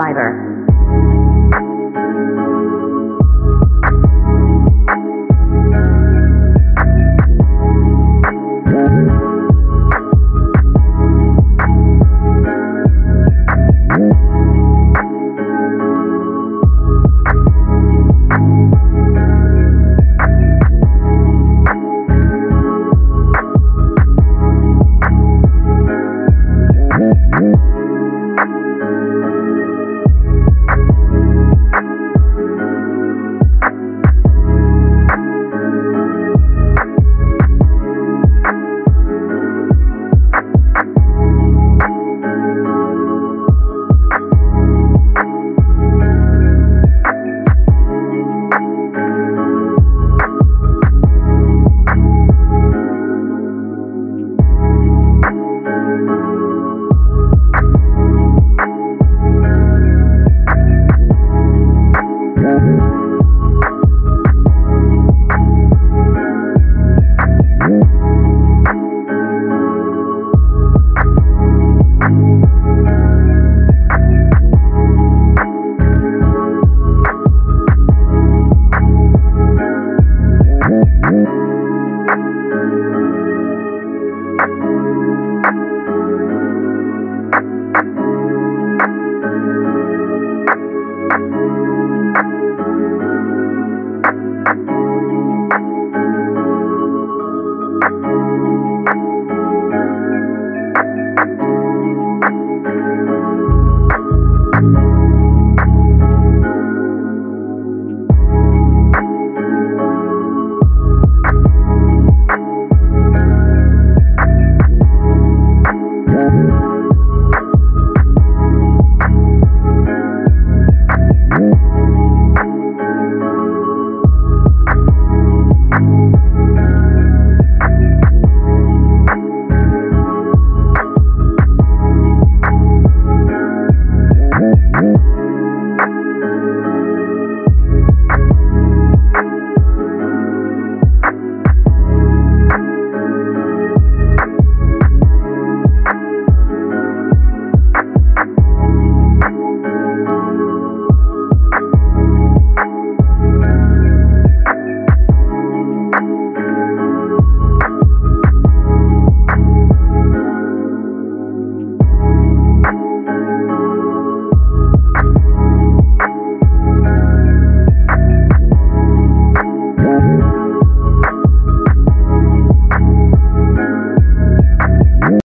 Fiverr. thắng.